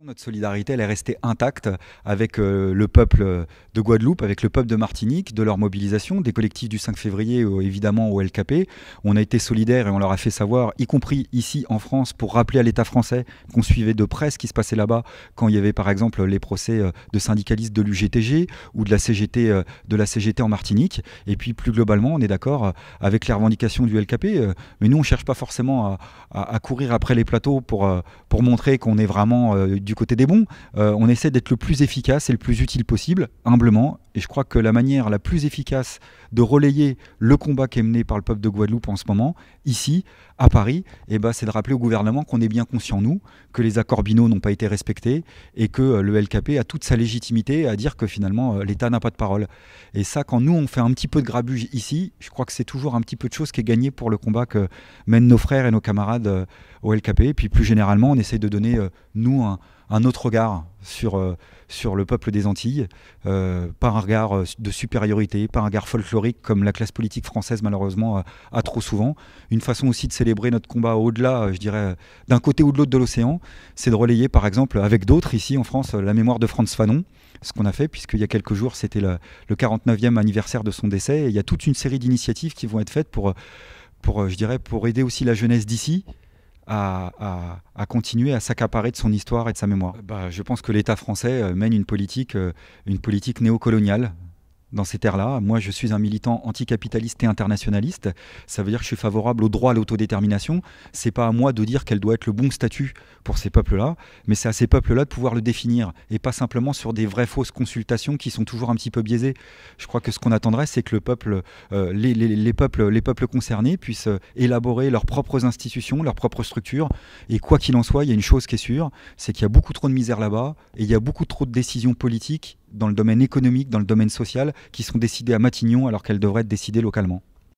Notre solidarité, elle est restée intacte avec euh, le peuple de Guadeloupe, avec le peuple de Martinique, de leur mobilisation, des collectifs du 5 février, euh, évidemment au LKP. On a été solidaires et on leur a fait savoir, y compris ici en France, pour rappeler à l'État français qu'on suivait de près ce qui se passait là-bas quand il y avait par exemple les procès euh, de syndicalistes de l'UGTG ou de la CGT, de la CGT en Martinique. Et puis plus globalement, on est d'accord avec les revendications du LKP. Mais nous, on ne cherche pas forcément à, à, courir après les plateaux pour, pour montrer qu'on est vraiment du côté des bons. Euh, on essaie d'être le plus efficace et le plus utile possible, humblement. Et je crois que la manière la plus efficace de relayer le combat qui est mené par le peuple de Guadeloupe en ce moment, ici, à Paris, eh ben, c'est de rappeler au gouvernement qu'on est bien conscient, nous, que les accords binaux n'ont pas été respectés et que euh, le LKP a toute sa légitimité à dire que finalement euh, l'État n'a pas de parole. Et ça, quand nous, on fait un petit peu de grabuge ici, je crois que c'est toujours un petit peu de choses qui est gagné pour le combat que mènent nos frères et nos camarades au LKP. Et puis plus généralement, on essaie de donner, nous, un un autre regard sur, euh, sur le peuple des Antilles, euh, pas un regard euh, de supériorité, pas un regard folklorique comme la classe politique française malheureusement a, trop souvent. Une façon aussi de célébrer notre combat au-delà, je dirais, d'un côté ou de l'autre de l'océan, c'est de relayer par exemple avec d'autres ici en France la mémoire de Franz Fanon, ce qu'on a fait puisqu'il y a quelques jours c'était le, le 49e anniversaire de son décès et il y a toute une série d'initiatives qui vont être faites pour, pour, je dirais, pour aider aussi la jeunesse d'ici à, continuer à s'accaparer de son histoire et de sa mémoire. Bah, Je pense que l'État français euh, mène une politique, euh, une politique néocoloniale dans ces terres-là. Moi, je suis un militant anticapitaliste et internationaliste. Ça veut dire que je suis favorable au droit à l'autodétermination. C'est pas à moi de dire quel doit être le bon statut pour ces peuples-là, mais c'est à ces peuples-là de pouvoir le définir et pas simplement sur des vraies fausses consultations qui sont toujours un petit peu biaisées. Je crois que ce qu'on attendrait, c'est que euh, les, peuples, les peuples concernés puissent euh, élaborer leurs propres institutions, leurs propres structures. Et quoi qu'il en soit, il y a une chose qui est sûre, c'est qu'il y a beaucoup trop de misère là-bas et il y a beaucoup trop de décisions politiques dans le domaine économique, dans le domaine social, qui sont décidées à Matignon alors qu'elles devraient être décidées localement.